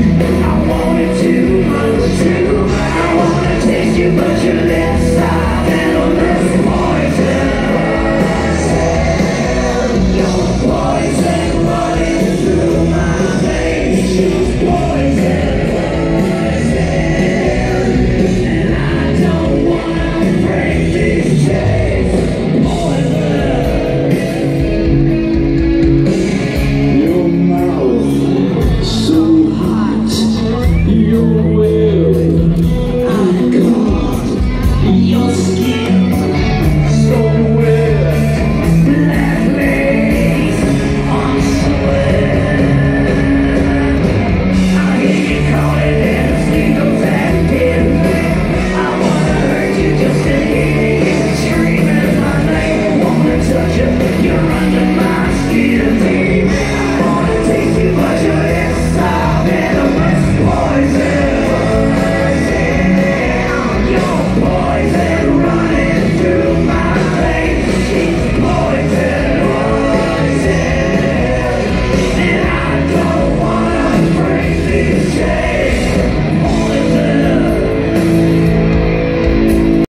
I wanted to